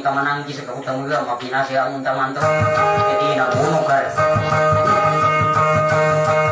amur Mereka menangis sekau gak Mapinasi ang tamanto Jadi nak bunuh kan Baikan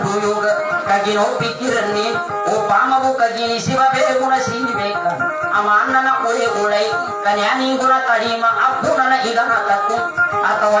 ko makanduyog kagino pikiran ni upama ko kagini si babe ko na sinibeka aman na na uli ulay kanyanin ko na talima apo na na igangatat ko atawa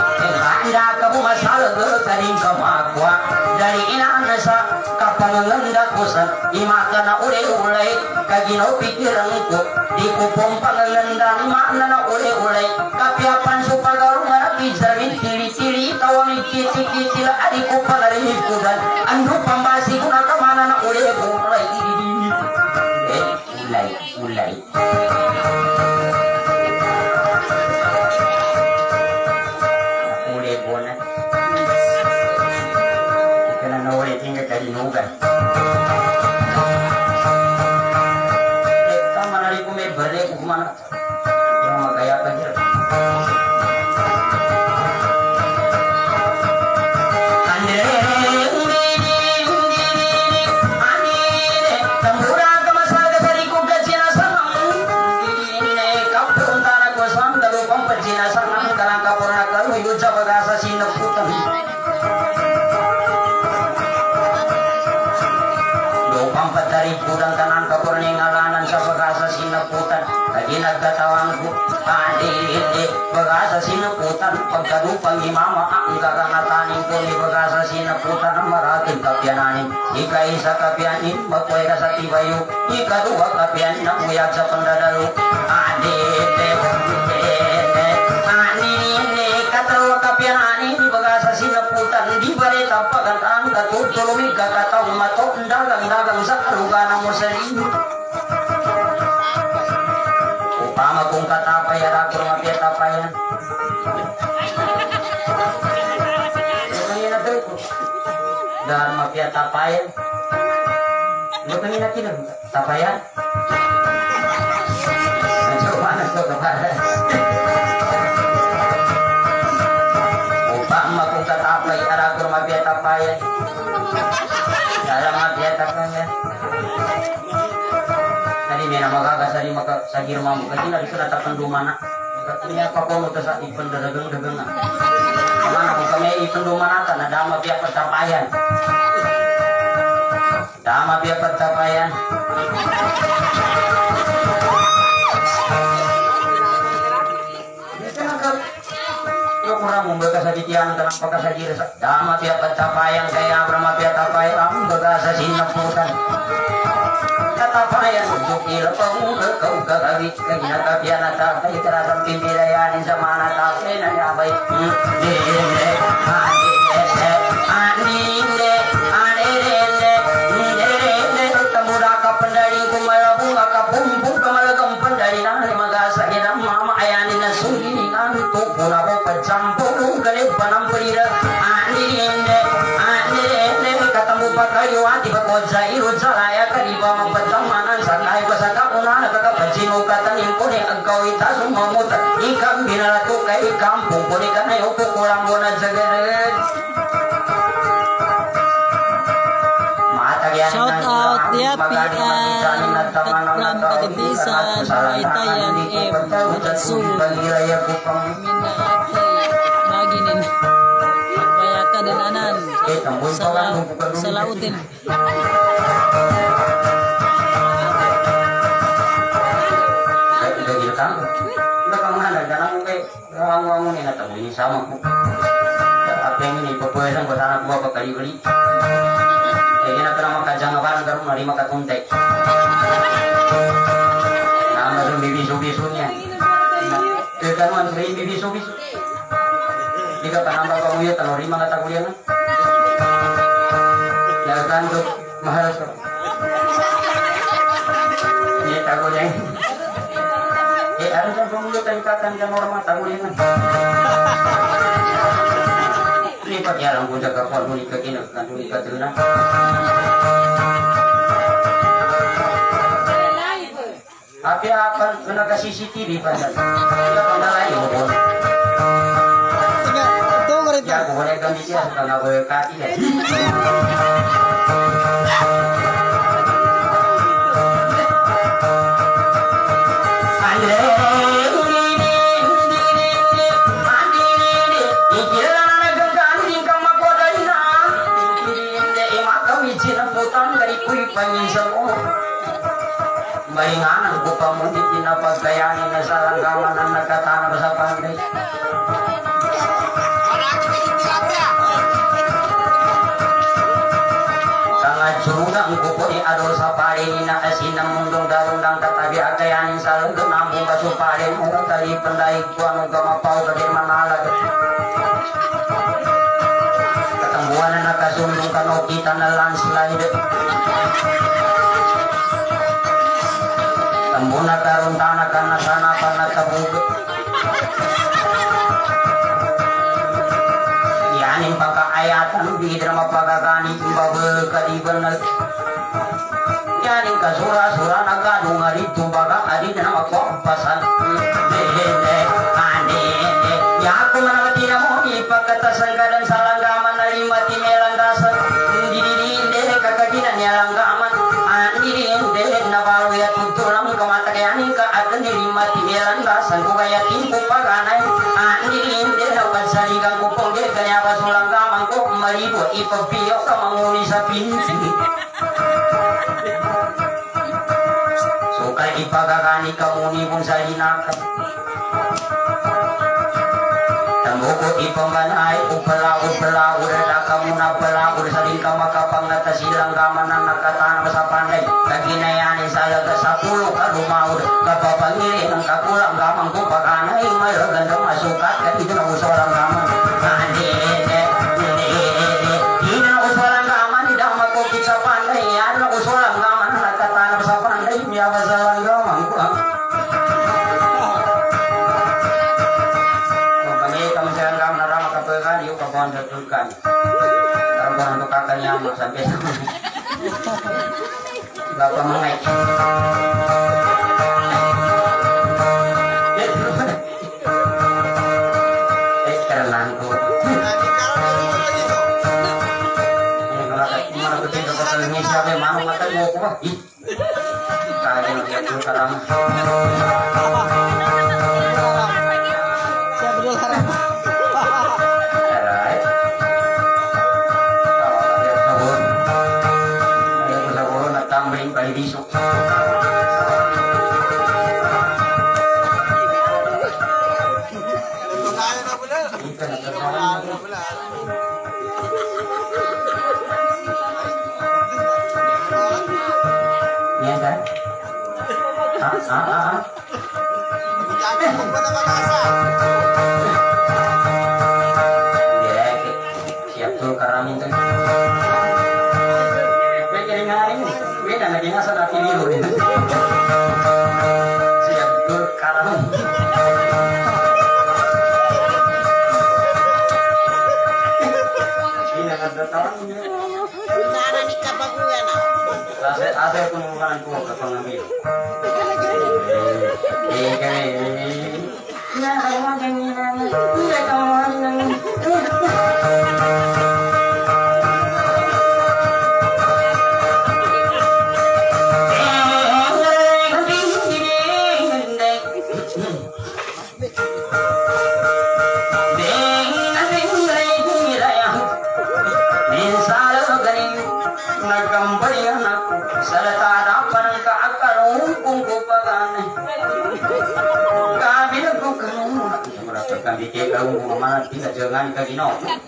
masalah karing kamakwa. Dari ina nasa kapanganganda kusan imaka na ule ule kagino pikiran ko di ko pong panganganda mana na ule ule kapiapan supagaru marapi zamin tiri tiri tawang kiti kiti la adi ko palarin kudan ando pambasi ko na kamana na ule ulay Pag-asa sinaputan Pagkadupang imama Ang kakanatanin ko ni pag-asa sinaputan Ang marating kapyananin Ika isa kapyanin ka sa tibayo Ikaduwa kapyanin Ang uyag sa pandadalo Adi-indi Adi-indi Adi-indi Katawa kapyananin Di pag-asa sinaputan Di balita pagantaan Katutulumig kakataong mato Dagang-dagang sa kaluganan mo sa tapayan. Ito yung natin tapayan. So, mana ko kapayan. Upama kung katapay at ako mapia tapayan. Dahil mapia tapayan. Tadi mina magagasari maka sagir mamu kasi na dito. Kaya pa po mo sa ipon dadagang dagang na. Mana ko kami itundumanatan na dama biya pagtapayan. Dama biya pagtapayan. Kurang membaga sa titian dalam pagkasajir sa dama biya pagtapayan kaya brahma biya tapayan ang baga sa sinaputan. Katapayan untuk ilapang kau kagawit kanya kapian at kay terasang pimpirayanin sa mana tapay na yabay. Ka tanim ko ni agkaw ita sumamuta ikang binalato kay kampong ko ni kanay upo kurang mo na sa ganun Matagyan Shout out dia Pian Tekram Pagitisan Maitayan M Ate Maginin Bayakan dan Anan. Eh, tamboy pa lang Salau kung buka dulu. Salautin nih nggak tahu ini sama. Ya, Apa yang ini pepesan buat anak gua bakal beli. Jadi nak kena makan jangan barang baru nari makan tuntai. Nama tu bibi subi sunya. Kan man sering bibi subi. Jika penambah kamu ya kalau lima kata kuliah. Ya kan tuh mahal sekali. Yang pemuda kan ikatan kan normal tahu kan. Ini pakai alam ini kan nah. Tapi apa kena ke CCTV pada? Ya kena lain pun. Ya aku boleh kaki ya. Bainganan ko pa mo di pinapagkayanin na sa langgaman ang nagkatanap sa. Sangat curang kuko ni adol sa pare ni na asin ng mundong darundang katabi agayanin sa lungkot ng bunga sa pare mo tali pandaig ko anong gamapaw kadir manalag. Katambuan na nakasundong kano kita na landslide. Tambuna karuntana ka na sana pa nakabugot. Yanin pagkaayatan bidra mapagagani babe kadibanal. Yanin kasura-sura nagadung ari tumbaga ari na mapapasan. Dehende ane ya aku manamati na mo ipagkatasan ka hinakap. Tambuko ipambanay upalaud palaud na ka muna palaud sa din ka makapangata silang gaman ng nakatanang sa panay kaginayanin sa laga sa pulo ka lumaud kapapangiri ng kakulang gamang ko paganay may raganda masukat ka ito na usorang gaman Ande, ande, mo sampai sa Bapak mangay Ini kan 你让我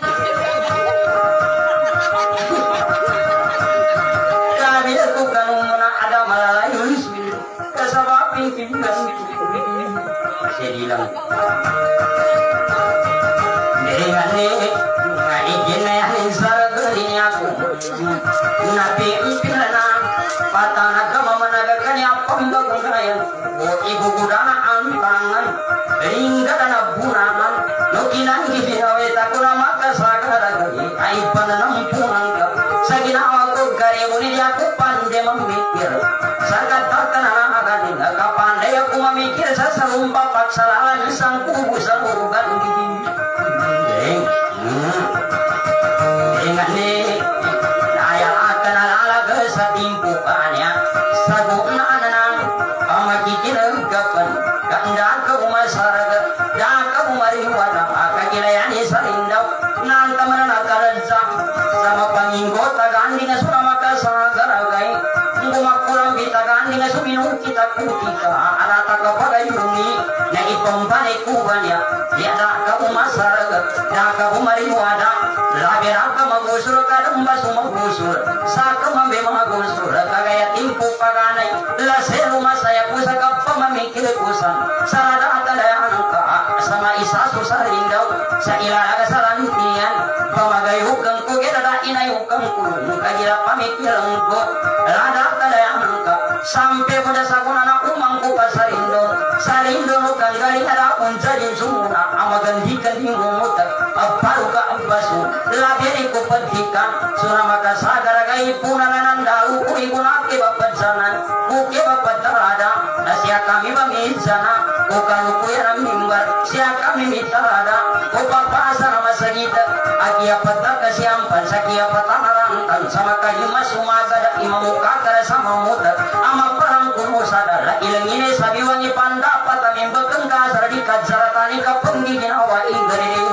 sana muke bapatarada nasya kami mamin sana kokang kuyaram mimbar. Sya kami mitarada kopapa oh sana masagita agia pataka syam pansakia patarang tan sama kayu masumagada imamu kakara sama mutar. Ama parang kumu sadar la ilangine sabiwangi pandapata mimbekeng kasar dikat saratani kapenggigin awa inggeri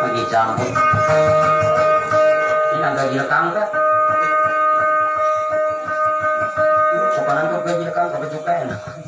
Bagi campur. Ini angka gila kangka परंतु कोई ये काम समझ चुका है ना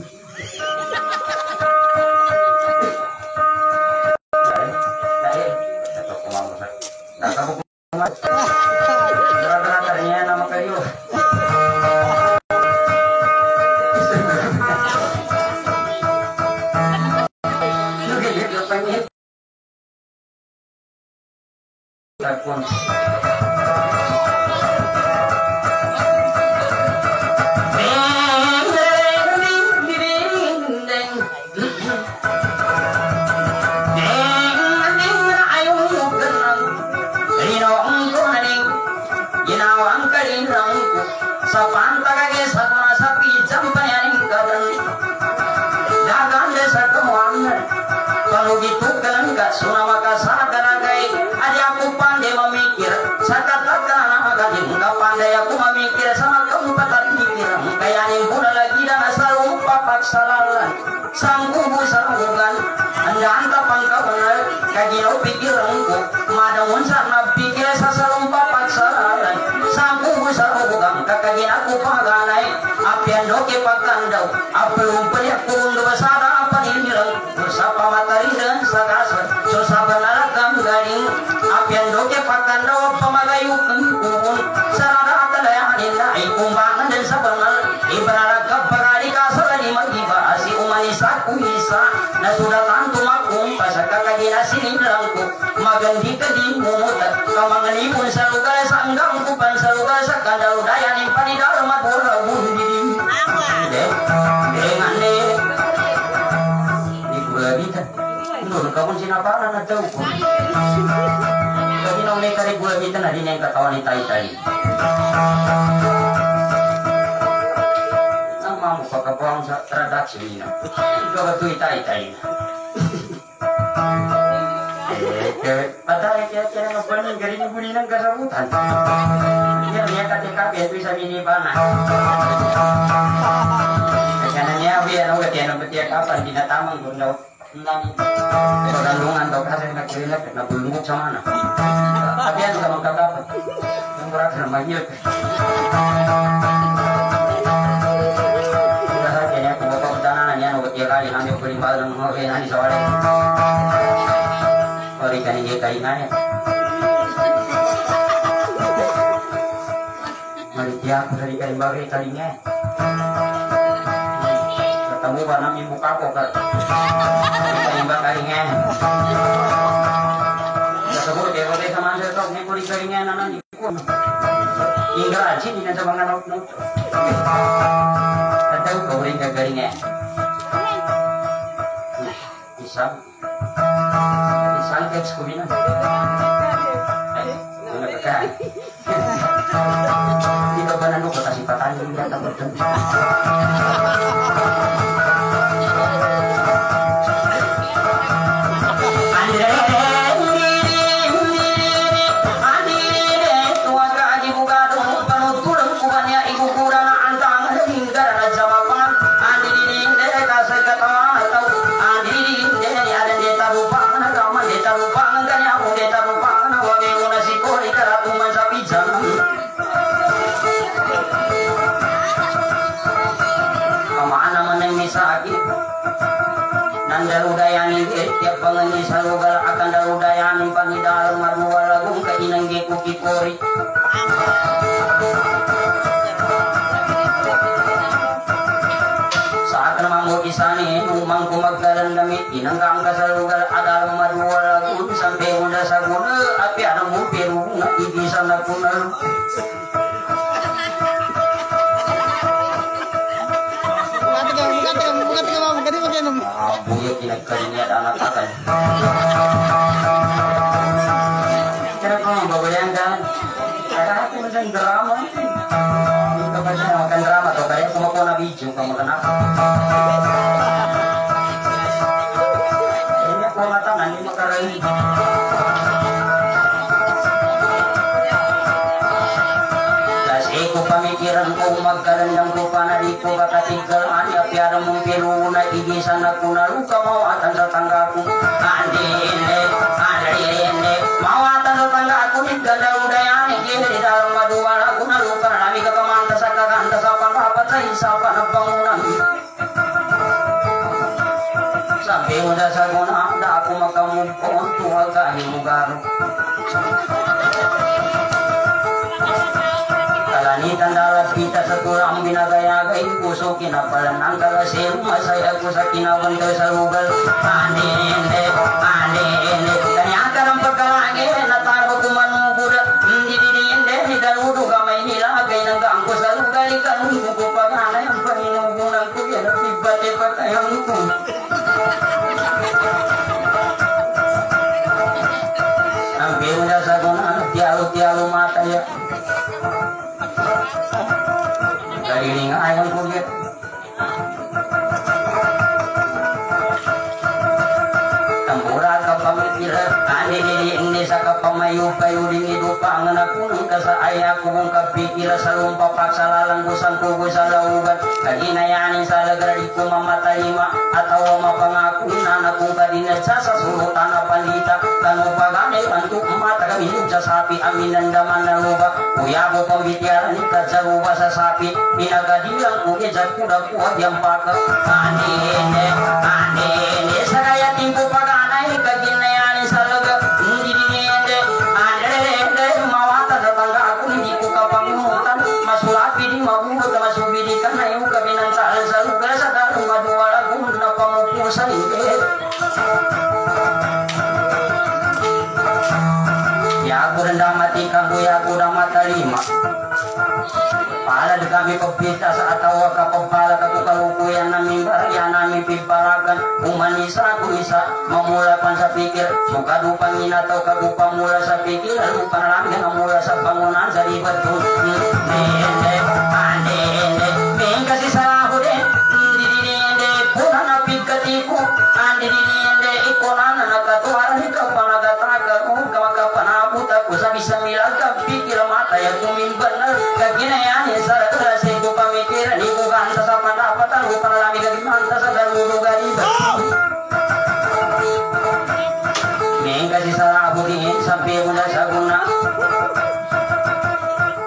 sa traduction niya. Ikaw ba ito'y Tay Tay na? Eh, kaya patay kaya kaya nga pa nang galing buli ng kasabutan. Kaya. Kaya niya abi ano ka tiyan ng tiyak kapan kulimbal ng mga kaya ni sa wala. Ori kaningay kainaya. Maritia ako sa di kalimbagay kalingay. Ketemu ba namin muka ko ka? Kalimbag kalingay. Kasabot, eh, wala sa mga sa may kuling kalingay na nang ko. Ingran, sini na sa mga not-not. Kataw ko rin. Ibisa na kunal. Bukati ka, bukati ka, bukati ka, bukati ka, bukati ka. Abuyo kinagkalinya anak akan. Kaya ko ka. Ako masang drama. Ba siya makan drama to kaya kumakuha na video ka makan eko pamikiran ko magkarandang ko pa na di ko katatigil ani apiara mong piru na igisan na kunalu ka mawatan sa tangga ko andi inde andi inde mawatan sa tangga ko ni ganda udayani kini dalam maduwala kunalu ka na nami kakamanta sa kaganta sa pangkapat sa isa pa na pangunan Sabi mo na sa guna, da ako makamupon, tuwag ka ni Mugaro. Kalanitan dalat kita sa turang binagayagay Puso kinapalan ang kalasim Masaya ko sa kinabantay sa lugar Aninde, aninde Kanya ka kubong kapikira sa lumpa paksa lalanggusan kubo sa laugan kaginayanin sa lagari ko mamatalima atawa mapangakuna na kung kadinadsa sa sulutan na palita kanu pagane kanto mata kami sa sapi amin nandaman na luba kuya mo pambitiaran ka sa luba sa sapi pinagadilang ugi sa kuda kuha yang paka anene anene sa kaya paganay kami pepita sa atawa ka pagpala ka kaluku yang namin barya namin piparagan Umanisa aku isa mamulapan sa pikir. Suka dupang inataw ka dupang mula sa pikir. Lalu panalangin ang mula sa pangunan sa libat ko kasi sa ako din Didinde, kuna na pigkatiku Andidinde, ikonan na nakatuwaran Ikaw pa sa bisa milaga Pikir mata yang kumimban na Kaginayan sa rasa ko pamikiran Iku kanta sa pendapatan Ko panalami kagimanta sa daluro gariba Ngayon kasi sa labo din Sampai mo na sa guna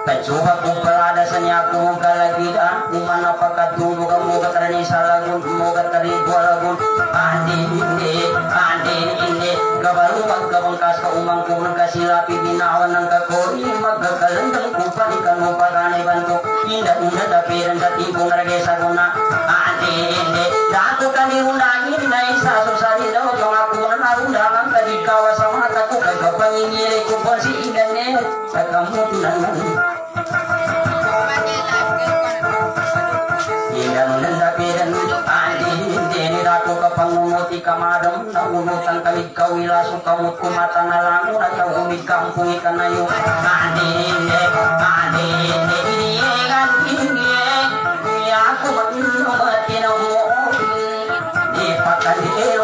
Kacuha kung palada sa niya kung kalagida Umana pagkatulo ka mo katrani sa lagun andi hindi Kabalo magkabangkas ka umang kunang kasilapi Binawan ng kakori Magkakalandang kupani ka mo paganay banto Inda inda dapiran sa tipong rage sa guna Andi hindi Dako ka ni unangin na isa Susari daw yung ako na narundangan Kadikawa sa mata ko Kagapangingiri ko pa si inane Sa kamutunan Yan nanda piran andi dini dako kapangunguti kamadam na unutan kalig kawila su kamut kumata na lango na tau umid kampung ikan ayo andi ne andi ne ini kan ini ya aku mo di pakadero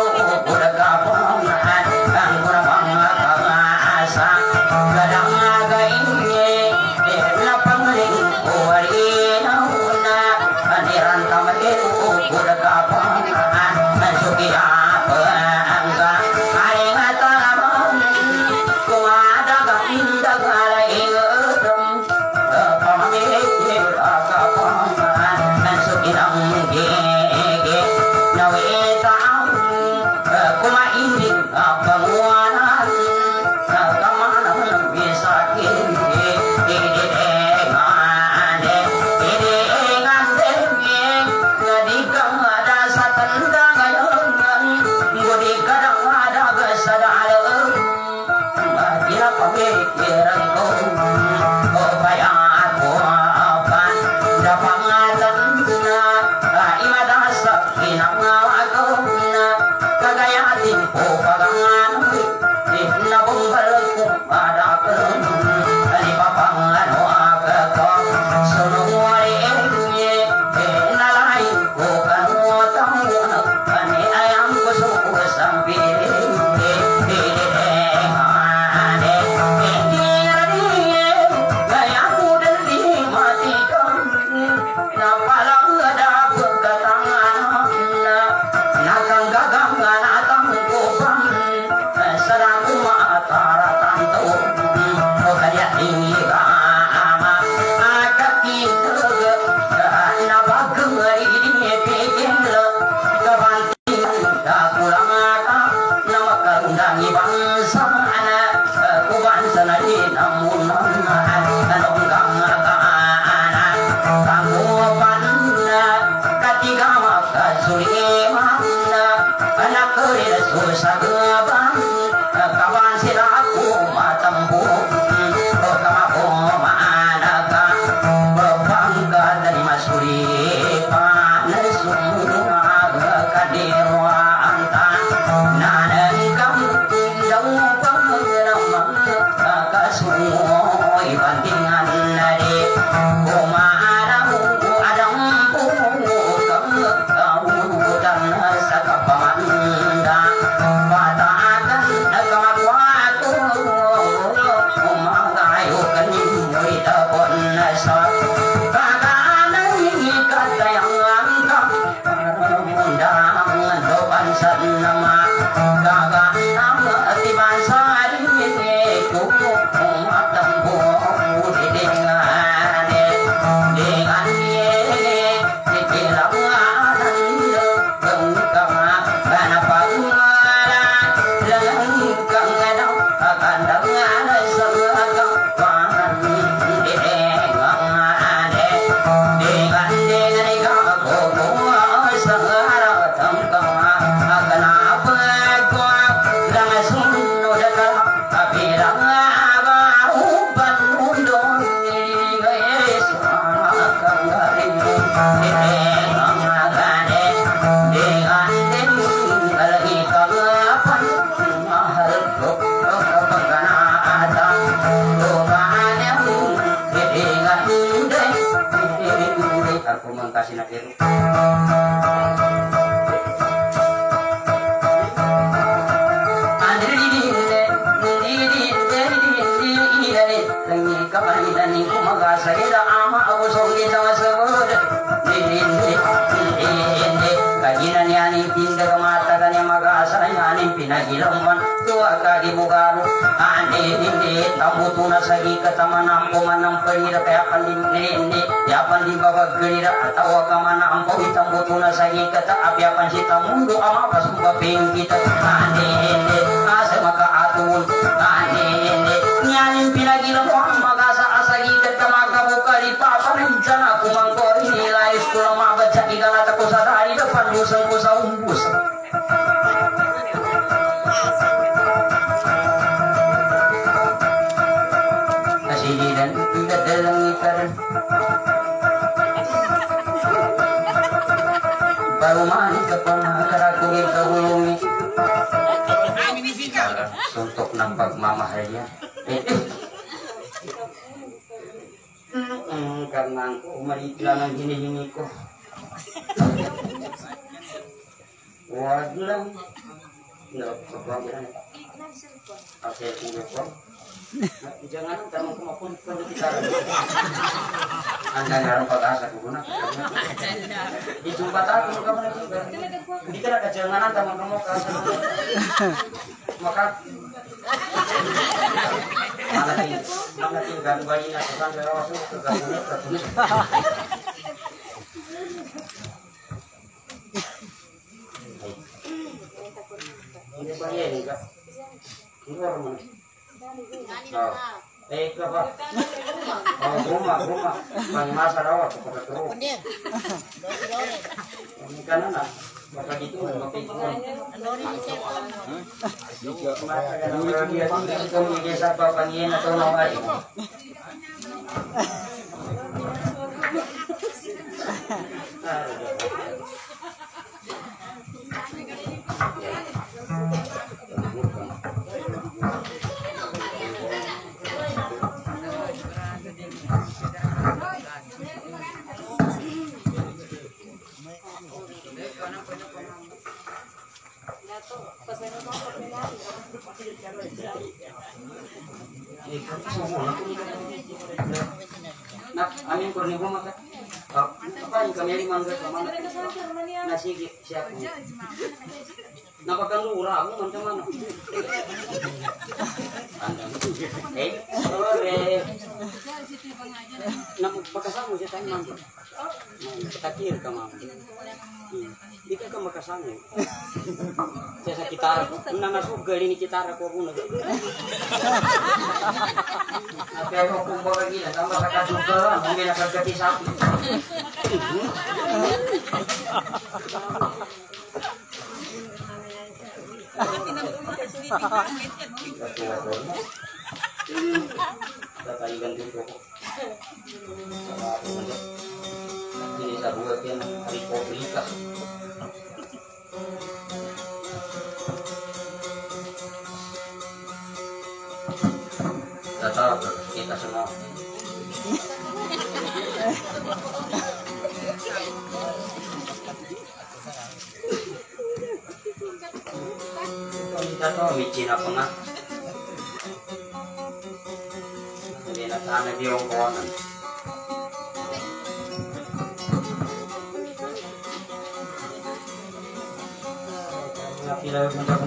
inde tambutuna sagi katamana manang perira kaya pandimne inde yapan di bawah gerira atau kamana ampau tambutuna sagi kata apiapan si tamundo ama pasumba kita ane inde asa maka atun. Ane inde nyanin pinagilaman magasa asagi kata maka bukari papa rencana kumangkori nilai sekolah mabaca igalata ko sa dari depan dusan ko sa mama hanya Hmm, karena aku marikilan ang hinihingi ko. Wag lang. No, kapagilan. Oke, tunggu ko. Jangan kita. Anda ngaruh pag-asa ko na. Ijumpa tayo kamu na juga. Hindi ka na kajanganan tama kamu kasa. Maka Malaking, malaking gangguan na sa pero ako sa gangguan Ini yan? Ini ba naman? Eh, ka ba? Oh, rumah, rumah. Pagkaturo. Ini ka na na. Baka dito, mapituan. Nak, amin ko ni maka. Apa yang kami ini mangga ke mana? Nasi siapa? Napakan lu ura aku macam mana? Eh, sore. Nak makasama siya tayo mangga. Takir ka mama. Di ka ka makasama. Saya sa kitara ko. Nang nasug gali ni kitara ko puno. Ate ako kung baga gila, tama sa kasugaran, hindi na kagati sa akin. Ko. Ini sa buhat yan, Republika. Tatawag kita semua. Kita tuh micin apa nggak? Hindi na sana di yung kuwanan. Napila yung punta ko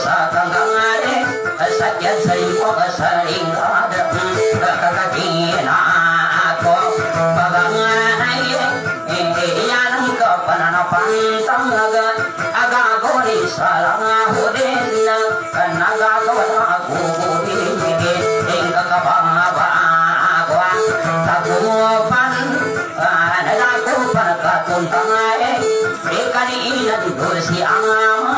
sakangane sakya sariwa basaringada di ako bagangane indiyan ka pananapantang aga aga gori sarang hudinna kanaga kawata gudi ingka kabanga bagwa takupan anaga kupan katuntangae ikani ina dudosi ang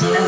Yes.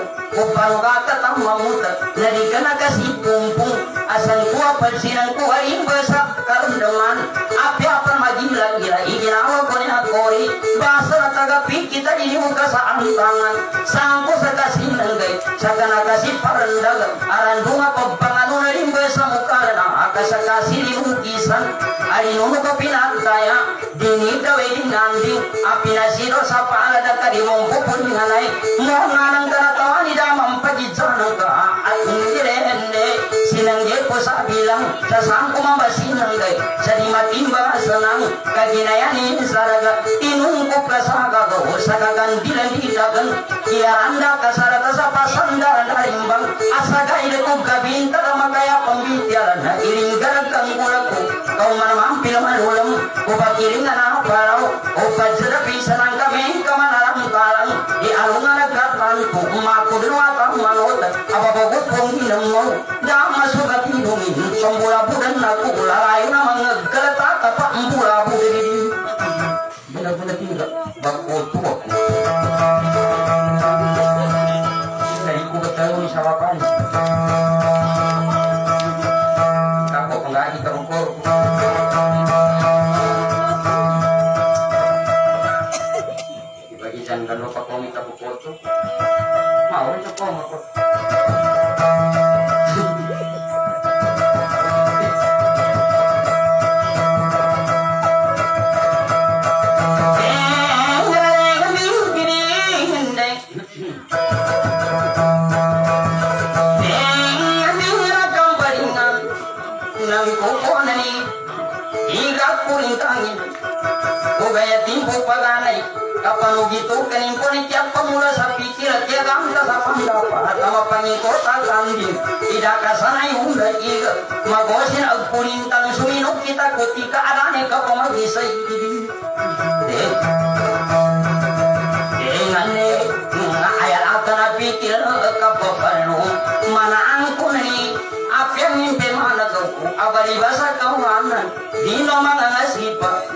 mupanggata tang mamuta Lari ka nagasipumpong Asal ko apansinan ko ay imbasa karundaman Api apan magilang gira iginawa ko ni akori Basa na tagapin kita dinimuka sa angtangan Sangko sa kasinanggay Sa kanagasi parandagan Arandunga pagpangano na imbasa mukala na Akasakasi limukisan Ay numuka pinantaya Dinita wedi nanding Api nasiro sa paalada ka di mong pupunhanay Mohon nanang kanatawan idang damang pagijanang ka at hindi rende sinangge ko sa bilang sa sangko mambasinanggay sa di matimba senang kaginayani saraga tinungkok ka sa gagaw sa kagandilan di dagan kiaranda ka sarata sa pasandaran harimbang asagay na kong kabinta ka magaya pambitiaran na iringgarag kang gulako kau manamampil manulam upakiringan na paraw upajrapi sanang kami kamanalang kalang di alungan nagkatan ko umakudwa kang manot ababagot kong inang mo na masugat inumin sambula-bulan na kulalayo na mga galata kapa mbula-bulan benar-benar tidak bakul tua dari ku ketahui sama pan kapok Kapan gitu kening kuning tiap pemula sa pikir tiap angka sa pendapat. Sama pangikota kambing tidak kasanay hunda iga magosin ag kulintang suminok kita ketika adane ka pamagisay deh ngane nga ayat ata na pikir ka papano mana angko ni? Apyan mimpi mana kau abali basa kau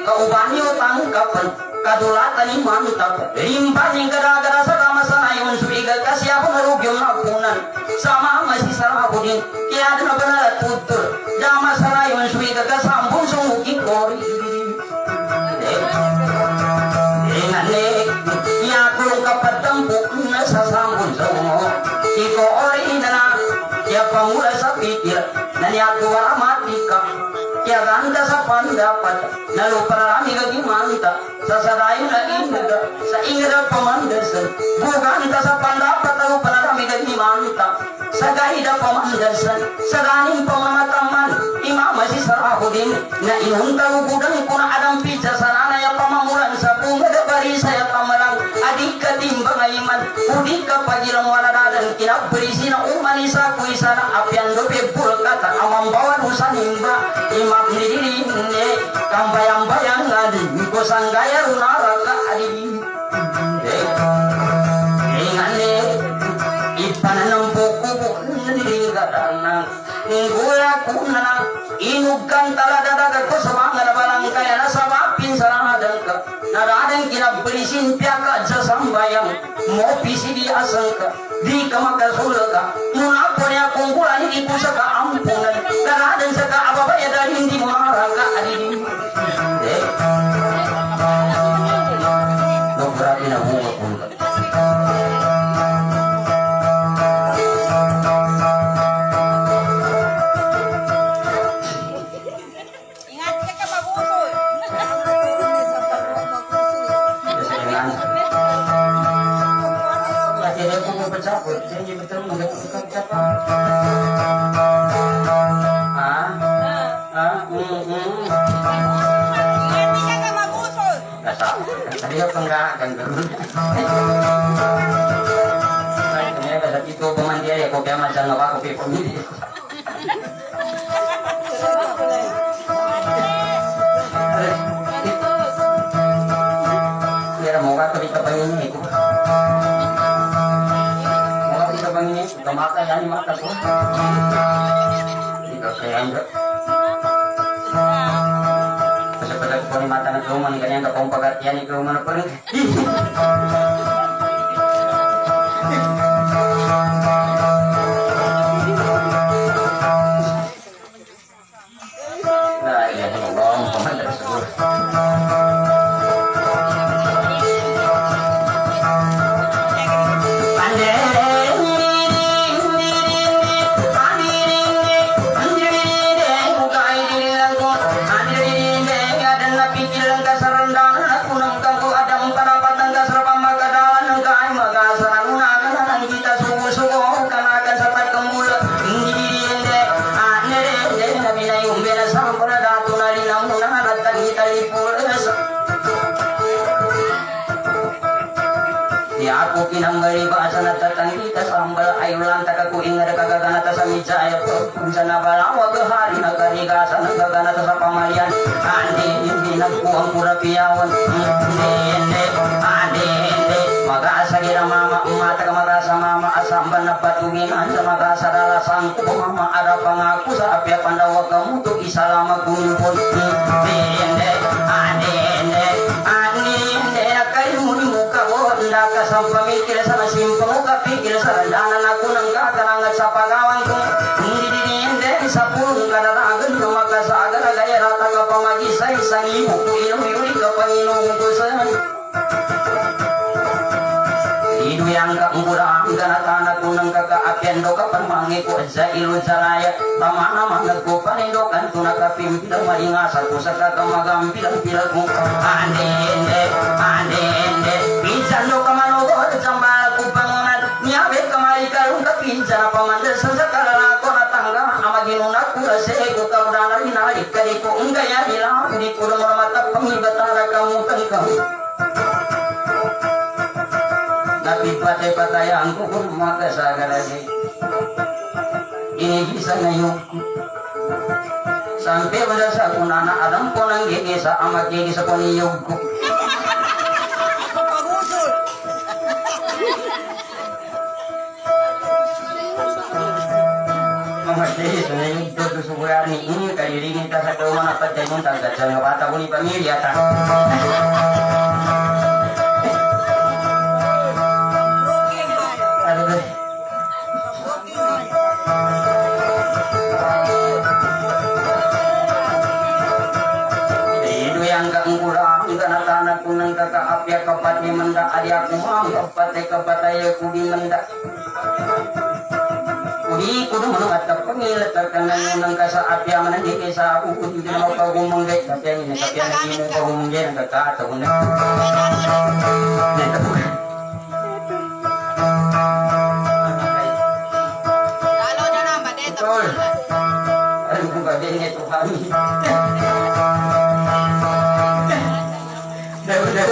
kaubani utang kapan? Kadulatan ni mantap limpa ning gara-gara sa kamasana yung suiga kasi ako narugyong napunan sama masih salah ako din kaya na ba na tutur dama sana yung suiga kasambong sumuki kori. Ingane, iya kulong kapatampo na sa sambon sa mo. Iko ori kaya pamula sa na niya kuwaramatika. Kaya ganda sa pandapat, na luparami gagimanta, sa sadayo na inda, sa inda pamandasan. Buganta sa pandapat, na luparami gagimanta, sa gaida pamandasan, sa ganing pamamataman, imama si Sarahudin, na inunta gudang ko na adang pizza sa nanay pamamulan sa bunga da bari saya tamalang adik ka timbang ayman udik ka pagilang waladadan kinabrisi na umani sa kuisa na apyan do pe kata amam bawan usan himba imap nidiri ne kambayang bayang adi ko sanggaya runara ka adi ingane ipananam buku nadiringadana ngula kunana inugan talada daga ko naradan kinaberisin piaka jasambayang mo pisi di asangka di ka makasulaka muna po niya kung kulan hindi ko sa kaampunan naradan sa kaababaya dahil hindi mo maraka adidin enggak kan itu pemandia ya apa kopi pemilih. Kira mau ini itu. Mau kapal ini, gak maka ya ini maka tuh. Tidak kayak enggak. Sebenarnya ko ni mata na tuman ganyan ka pong pagatian Asamba na patunginan sa mag-asa dalasang ko Mama ara pangako sa apya pandawag kamuto Isalama kumpul hindi Andi hindi Kayo muni muka Wanda ka sa pamikir sa nasimpang ka pikir sa danan ako ng kakarangat sa pagawan ko Hindi dininde sa pulong kadaragan ng makasaga na gaya rata ka pamagisay sa iyo ko inuwi ka Panginoon ko sa Idu yang ka murang ganatana ko ng kakaapian do ka pamangi ko sa ilo jalaya. Tama naman nagko panindokan ko nakapimpil maringasa ko sa kakamagampilang pilang ko ande ende ande ende pinsan do ka manugod sambal ko pangunan nyabe kamali kalung ka pinsan apa mandal sa sakalala ko natangga amaginuna ko sa ko kaudana inalik kadi ko unggaya hilang di ko mata pangibatara kamu tengkang tapi patay-patayan ko kung makasaga lagi. Inibisa ngayon. Sampai pada sa kunana adam ko nang gigi sa amat gigi sa paniyog ko. Nayog to to subuyan ni ini kayo rin ita sa kawan apat tayo mong tanggat sa mga bata ko ni pamilya ta. Kaka apya kapat ni menda adi aku mau kapat kapat ayo kudi menda Kudi kudu mana mata pengil terkena nang kasa apya mana di kesa aku kudi di mau kau ngomong dek tapi ini tapi ini mau kau ngomong dek kaka atau dito. Betul. Aduh bukan dia ni Tuhan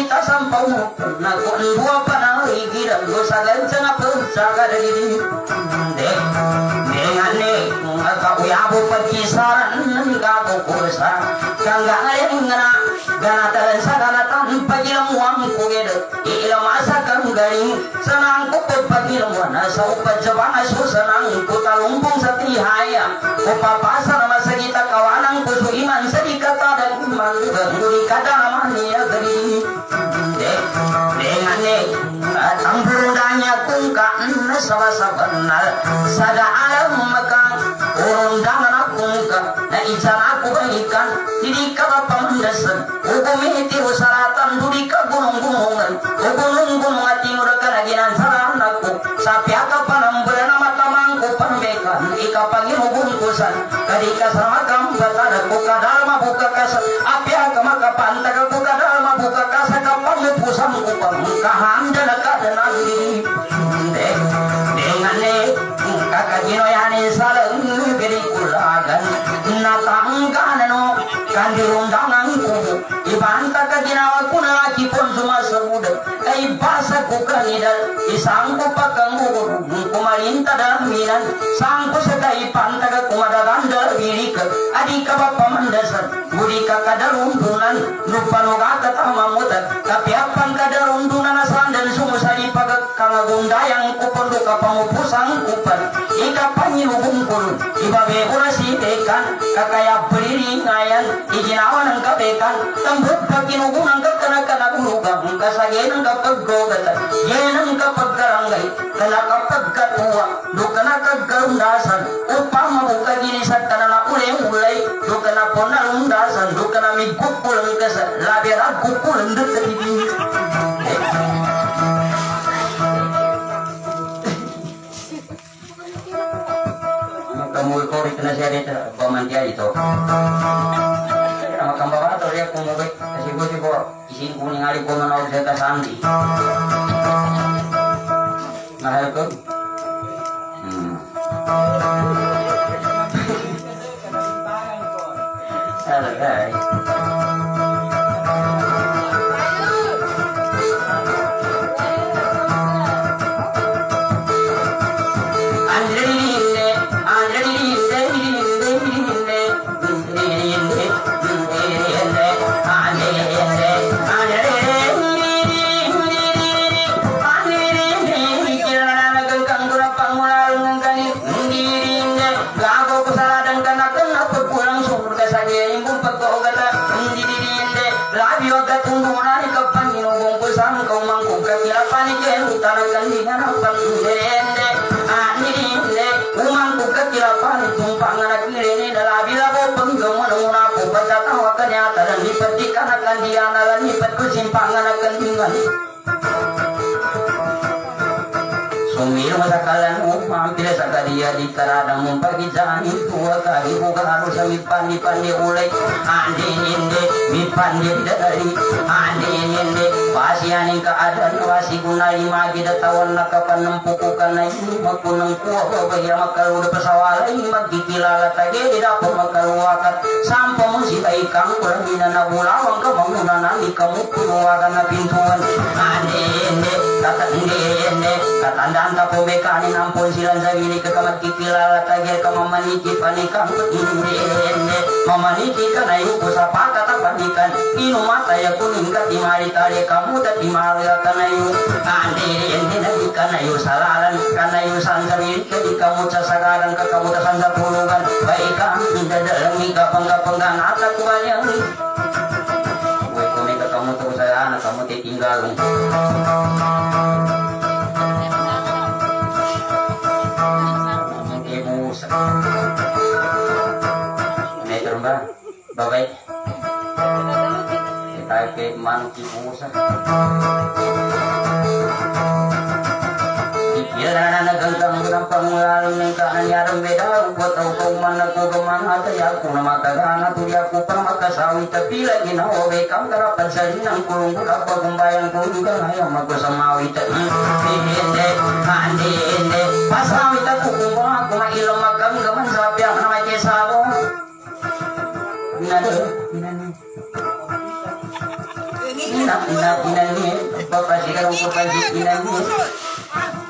sarita sampau na ko ndua pana igira go sagan sanga persaga dari di de ne ka uyabu pakisaran ka ko kursa kangga ngana gana talan sagana tan pagilam wang ko gede ilam asa kang garing sanang ko pagilam wana sa upajabana so sanang ko talumpong sa tihaya ko papasa na masagita kawanang ko iman sa dikata dan iman guri kada naman niya gari de dengan ne ang burundanya kung kaan na sa benar sada alam makang urundangan akong ka na isan ako baikan hindi ka mapamandasan Ugumiti usaratan duri ka gunung-gunungan. Ugunung-gunung at timur ka na ginansaran ako Sa piyaka panambura na matamang ko pambekan Ikapangirubungkusan Kadi ka sa makambatan ako kadalma buka ka sa Apya ka makapantag ako kadalma buka ka pangkahanda na ka na nagiri Hindi Dengan kakagino yani salang berikulagan Natangganan no kandirundangan kubu ibanta ka ginawa ko na kay basa ko kanidal isang ko pagkangugur kumalinta daminan. Sang ko sa kay pantaga kumadaganda birika adi ka ba pamandasan budi ka kadarundunan nupanuga ka tamamutan kapiapan kadarundunan na sandan sumusali pag kangagundayang kupondo ka pangupusang kupan. Ikapanyinugungkul ibabe urasi dekan kakaya beriring ngayan. Iginawa ng kapekan tambut pakinugunan ka kanakanagunugang kasagenang kapagkogatan yenang kapagkarangay kanakapagkatuwa do kanakagkarundasan upang mabukaginisat ka na na ulay-ulay do kanaponalundasan do kanamigkukulang kasa labirag kukulang dito kamu kori kena siya dito pamantiya dito Nama kang bawa dia kung mo kasi ko sibo isin ko ningali ko manawag sa kasandi mahal ko hmm. Alright. Dipetikan akan dia nalan nipet ku simpangan akan tinggal Sumir masakalan mo, mampir sa kariya di karadang Andi ninde, pasianing kaadan Wasi gunay magi datawan nakapanampu ko kanay Magpunang kuwa pintuan. Andi katandinde, katandaan ka po bekani nampun silang sa gini ka magkikilala tagir ka mamaniki panikang hindi mamaniki ka na yung sa pakatapanikan inumata ya kuning ka timari tali kamu ta timari ka na yung andiri hindi na di ka na yung salalan ka na yung sansamin ka di kamu sa sagaran ka kamu ta sansa pulugan baik ka hindi dalami ka pangga-pangga nata kumalyang Uy, sa anak kamu titinggal ibu meter mbak babai kita ke manuk ibu Dikira na nagantang ng panglalim ng kaanyaran beda Buat tau kau mana ko gamana Kaya ako na matagana Tuya ko pa makasawi Tapila ginawa Bekang karapan sa rinang kulong Kula pa kumbayang ko Hindi ngayon magkasamawi Hindi, hindi, hindi Pasawi ta ko kung mga kumailang magkanggaman Sabi ang namay kesawa Inano, inano Ina, ina, inano Papasikarong papasik, inano Sanja kamu kinai Tidak kana yunina Ilin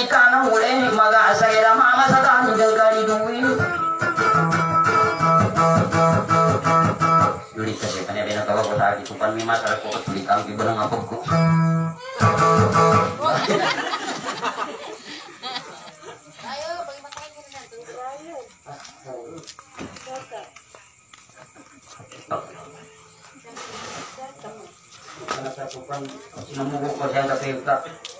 dan salamat kapinangitan Ule mag-asayra mama sa tani Del kali duwi Yuri kasi kanya rin ang ko sa akin Tupan may masarap ko Katuli kang iba ng apog ko Karena sa tupan Sinumugo ko siyang kapilta Kita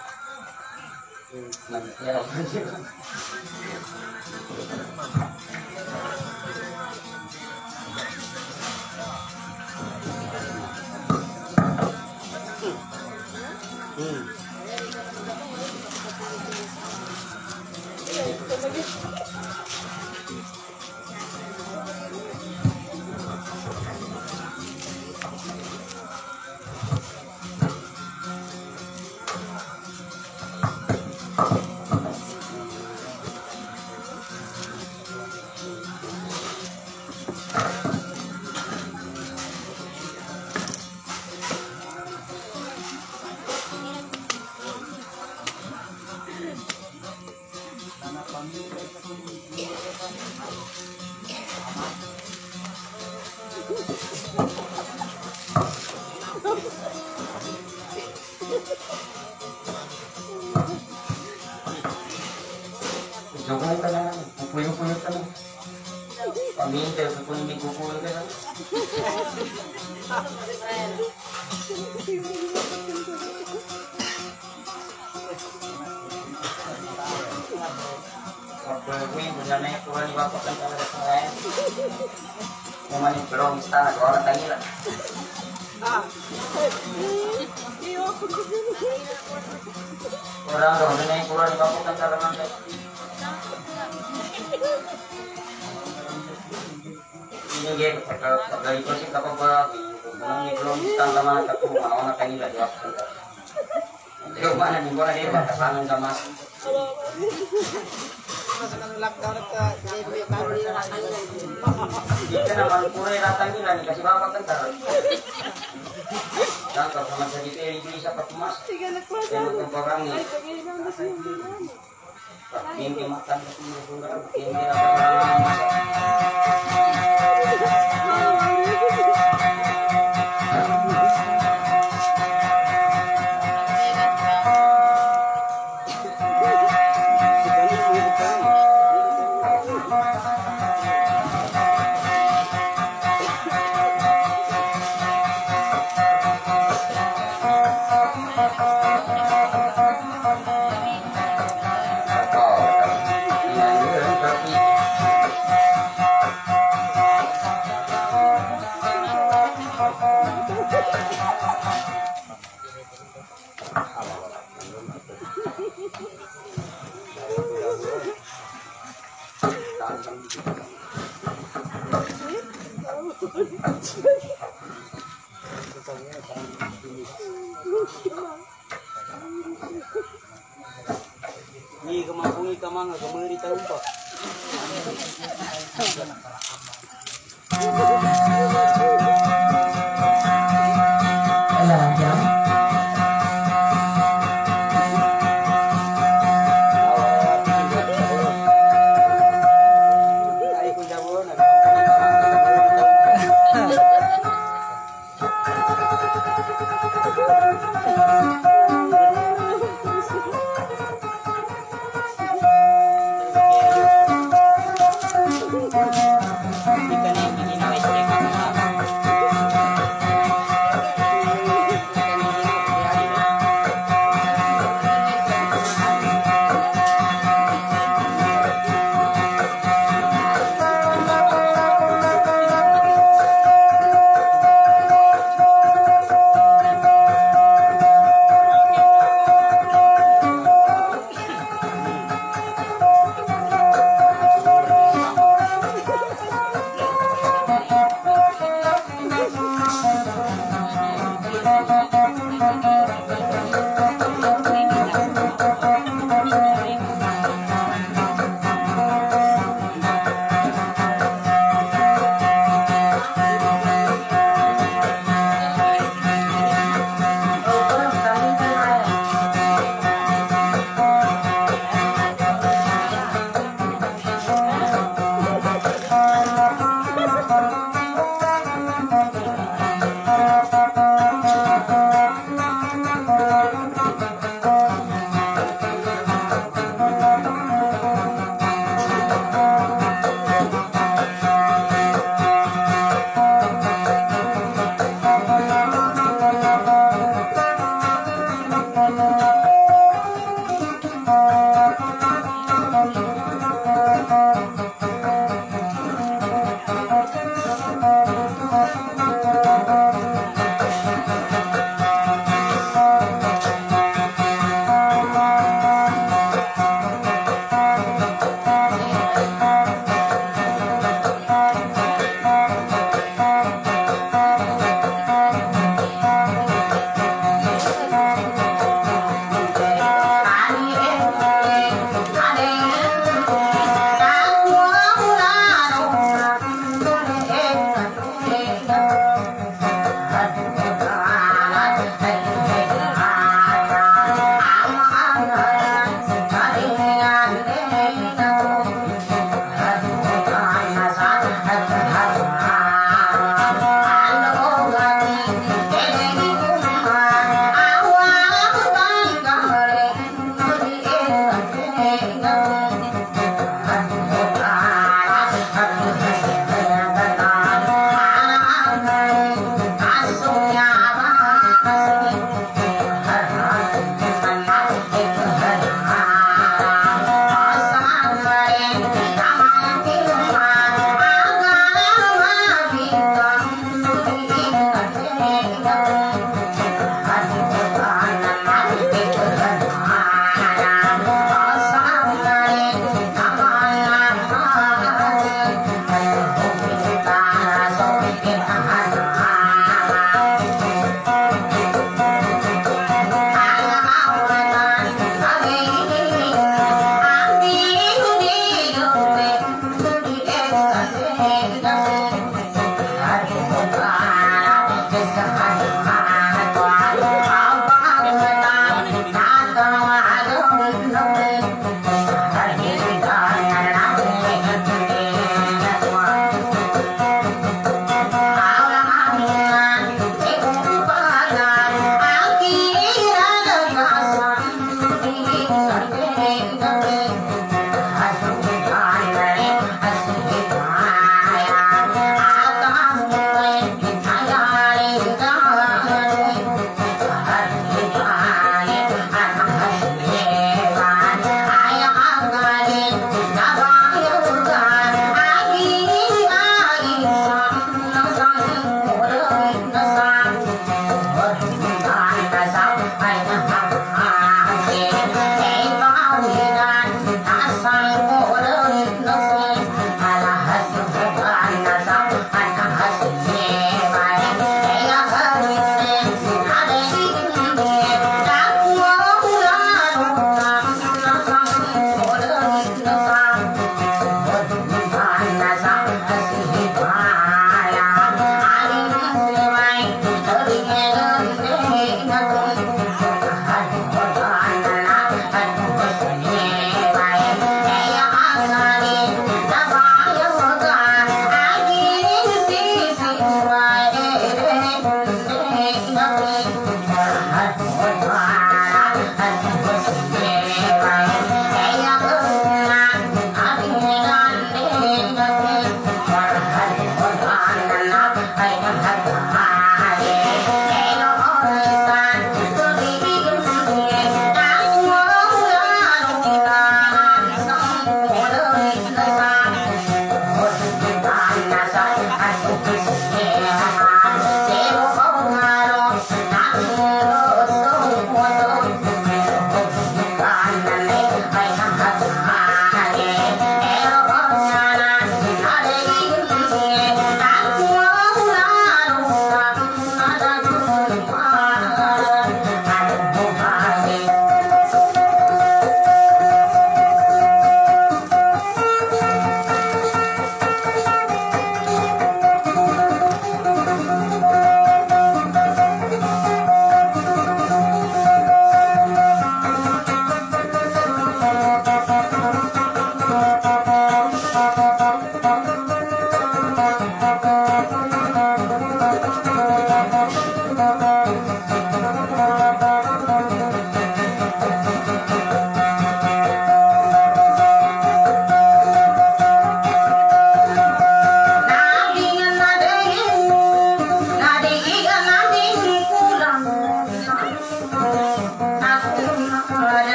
嗯那个要 Mimpi makan ketemu tunggal. Mimpi apa kamanga kemeri tahu pak.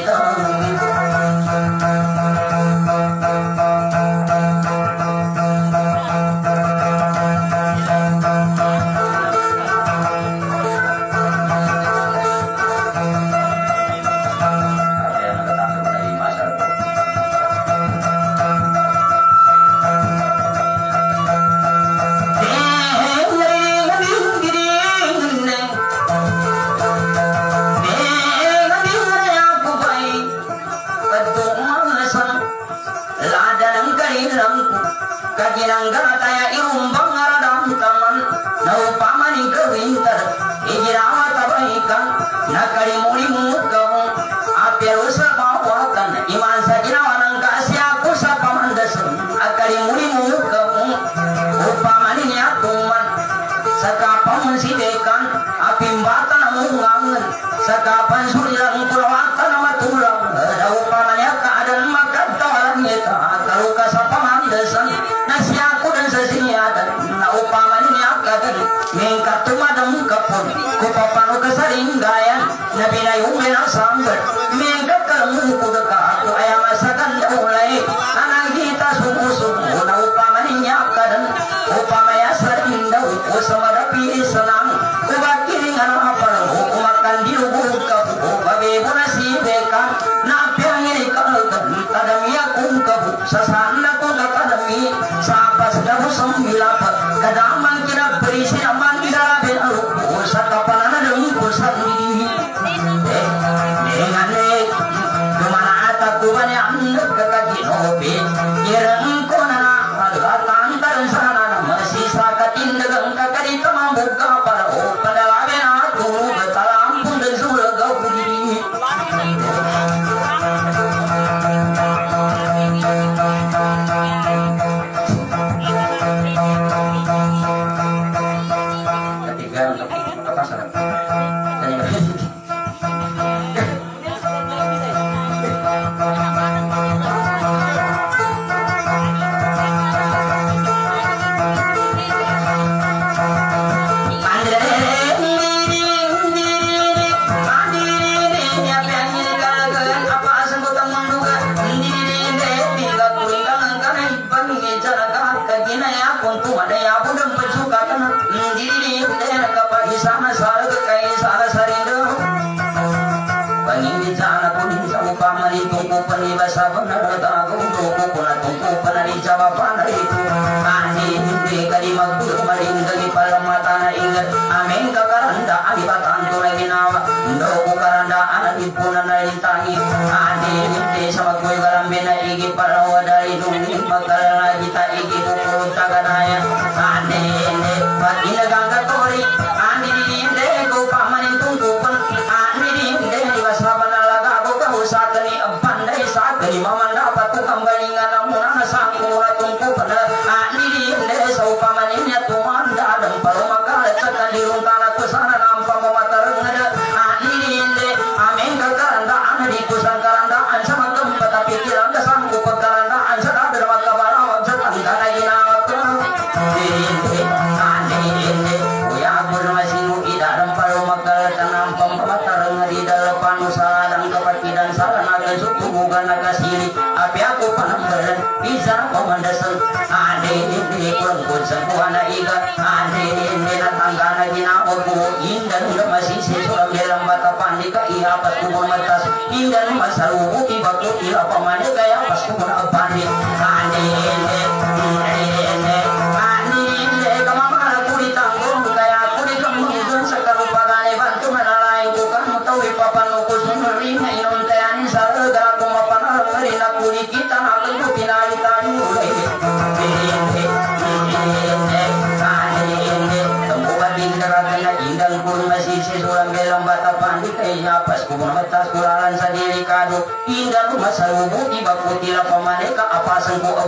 Sekapan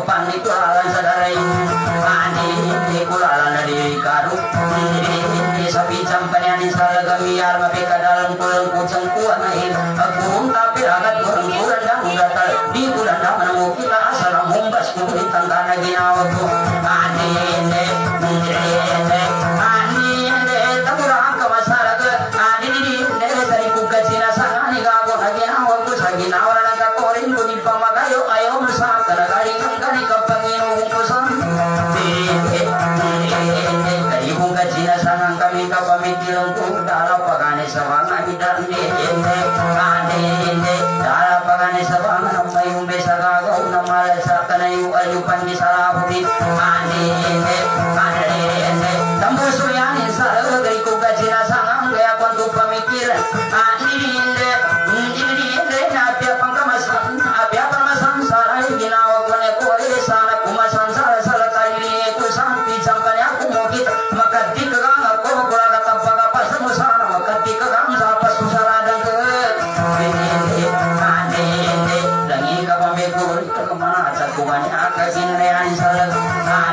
panditu alan sadarai mani hindi kulalan di karu hindi sapi campanya di salaga miyar mapi kadalan pulang kucang kuat mail agung tapi agak kurang kurang dan udatal di bulan dah menemu kita asal mumbas kubur di tangkana ginawa tu mani hindi hindi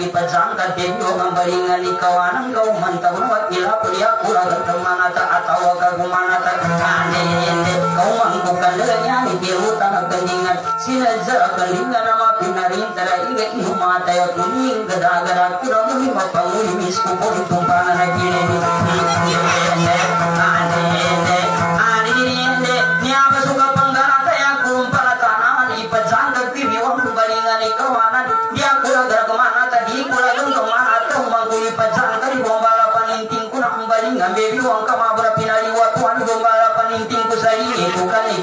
ipajanga denyo gambaringa ni kau mantau nawa ila pria kura gamana ta atawa gagumana ta kane kau mangku kandanya ni biru tanah keningan sila zara keningan nama pinarin tara inga ihu mata ya kuning gada gada kura muni mapanguni misku pori kine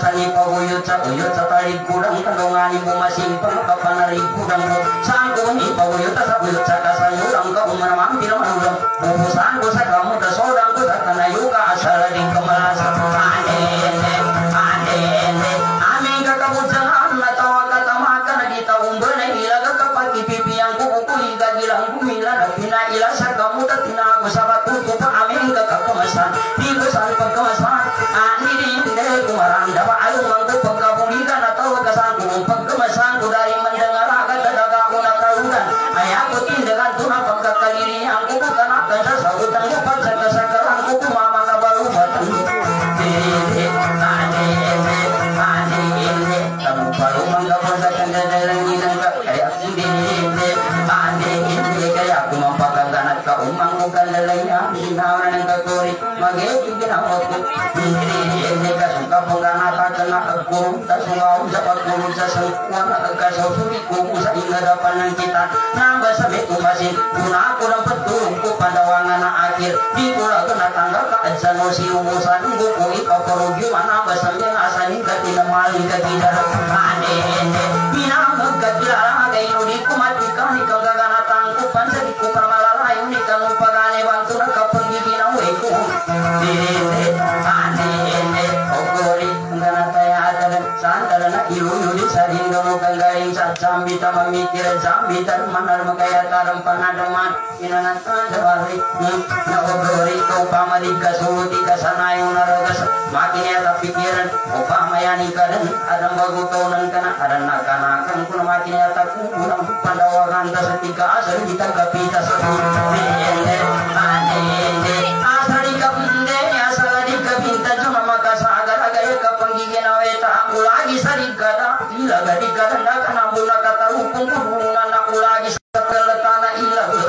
sangi pagoyo cha oyo cha tari kudang kalongani bo masim pangka panari kudang, bo sang ko ni pagoyo ta sa oyo cha ka sang urang ka umara mam biram urang bo sang ko sa kamu ta so ko ta kana yoga asara Di ko lang ka natanggal ka At sa no si umusan Ko ko ikaw parugyo Namba sa may asanin ka Tinamaling ka tinarap Ane ene Pinamag ka kilala Kayo sambita mamikir sambita manar makaya tarang panadaman inanatan dawari na ogori kau pamalig ka suluti ka sanayong naragas makin yata pikiran o pamayani ka rin adang bagutonan ka na adang nakanakan ko na makin yata kukulang pandawagan ka sa tiga asal kita kapita sa tuloy ane asal di kapinde asal di kapinta cuma makasagar agaya kapanggigin aweta aku lagi sarigada ilaga di ganda kana mula kata hukum hubungan aku lagi setelah tanah ilaga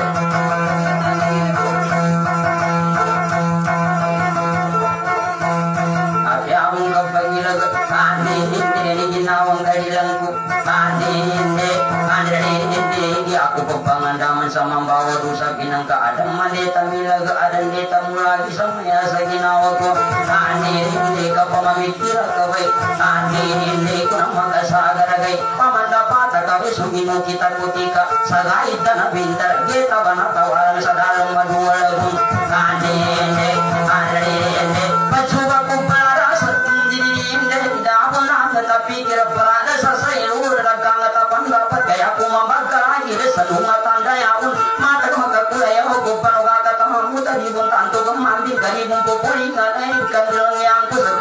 Ate akong kapagilag Ate hindi ni ginawang kailangan ko Ate hindi Ate hindi Hindi ako pagpangandaman sa mambawa Rusa pinangka Adang malita milag Adang dita mo lagi sa maya sa ginawa ko Ate hindi ka pamamikira ka bay Ate hindi ko na magasagaragay Pamanda pata ka Sugino kita kutika Sa gait na nabintar Gita ba natawaran sa dalang maduwalagong Ate hindi Ate hindi Pagsuba ko para sa hindi Tidak ako na Tetapi Kamambing Kani bong pupuli Kanay Kandilang yang ko sa Hindi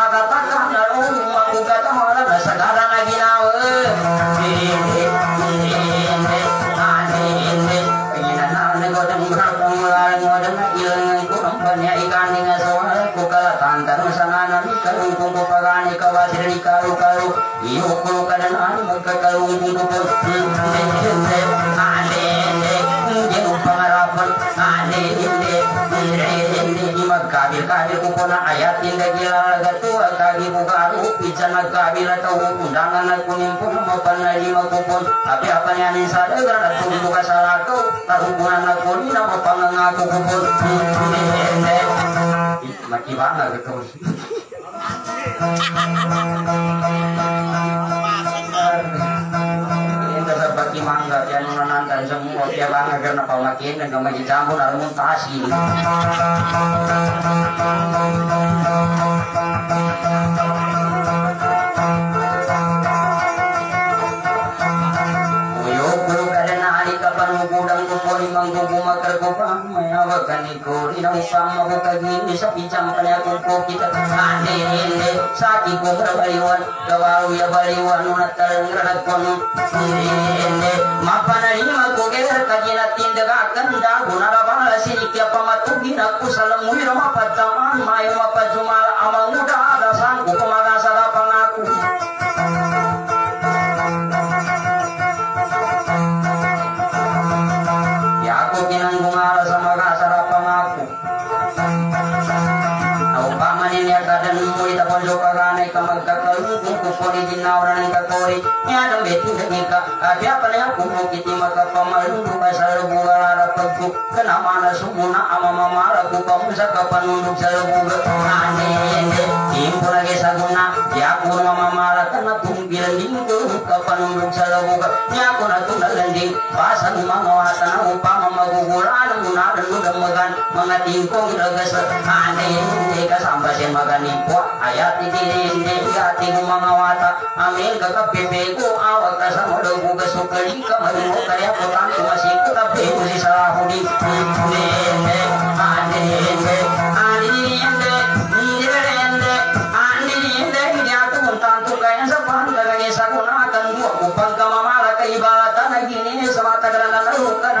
ilangan ko ang banya di magkabil kabil ko po na ayat hindi gilalaga to at kagi ko karu pizza nagkabil at undangan nagkunin po na mapanalima ko po tapi apa niyanin sa dagar at tumbo ka sa lakaw tarubunan na ko na mapangangako ko po hindi makibanga sa mga kaya banga karena pamakin dan kamay jambo na ramon tasi. Uyo ko ko kumagasara ponjo kaganay ka ka. Ya tunggilan din pandita pangaluga ko kaudan na inari ko ande hindi kita imam masyarakat na gira na hulugan ibong pupulingan ay kalupagani bantu na pakamamasyarakat hindi hindi ande hindi hindi hindi penggangat kuahnya Kina hilang Kaya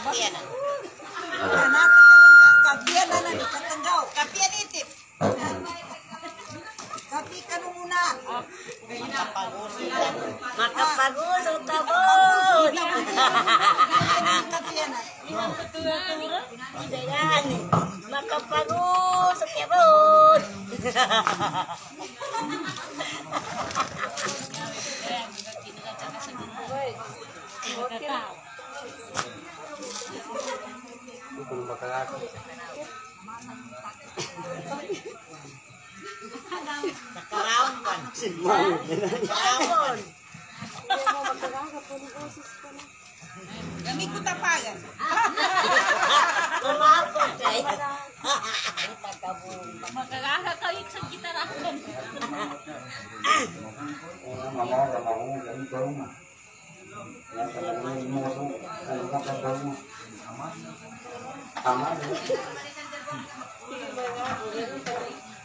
kapian. Anak ka kapian na na katanggaw. Kapian itip. Una. Makapagulo tabon. Kapian na. Dayan. Makapagulo sa kebon. Kung makakaka. Nakaraon pa. Tabon. Gami ko tapagan. Kumapot kay. Makakakawit sa gitarahan. Mama, mama, ganun ba mo? Yan talaga yung mo ko. Ano ka pa ba mo? Tama.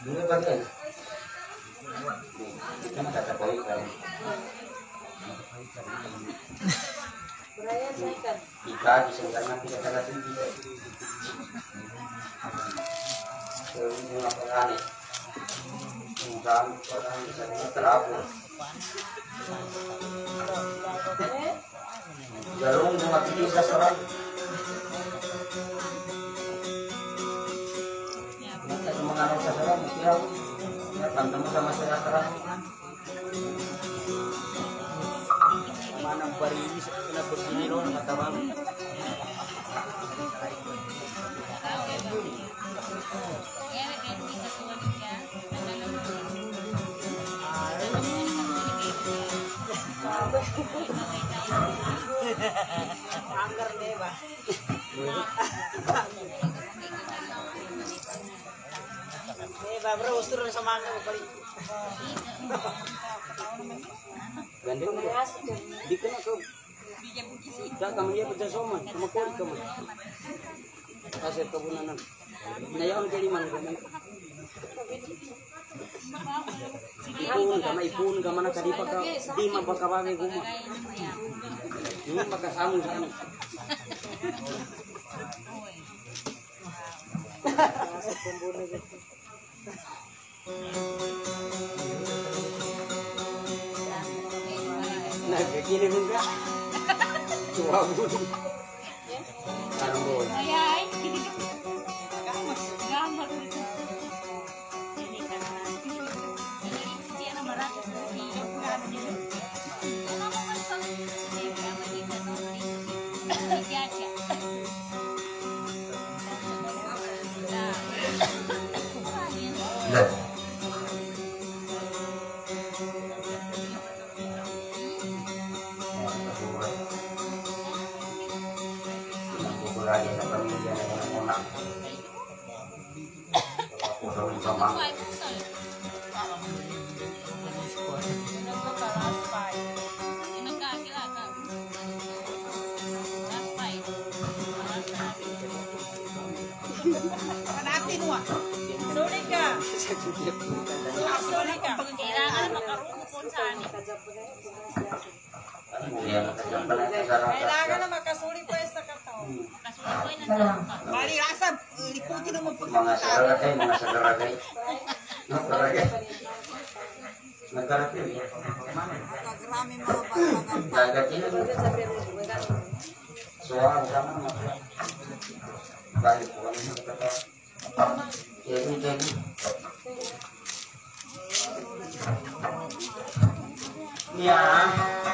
Dulu din? Ito nakatapoy ka. Ika, isang ganang pinatalasin dito. So, yung mga panganit. Yung gamit pa lang sa mga trapo. Galong mga pilis sa sarap. Nasa yung mga ano sa sarap, siyaw. Natanda mo sa masaya sarap. Mana barinis na pagkino ng katabang. Ganda mo. Di ka na ka. Da kamu dia pecah soman, sama kau kamu. Kasih kebunan. Nayawan kali mana kamu? Ipun kama ipun kama na kadi paka di ma baka bagay guma. Ini baka samu sa ano. Nagkakili mo ka. Tuwa mo. Ano mo? Ayay. Kailangan na makasuli pa sa kataw. Kasuloy na sa Bali, asa, liputin mo mga pagkakutan. sagaragay, mga. Kagrami mga mga ini. Suara sama sama. Balik ko kami sa kata. Jadi jadi. Ya.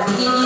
Martín.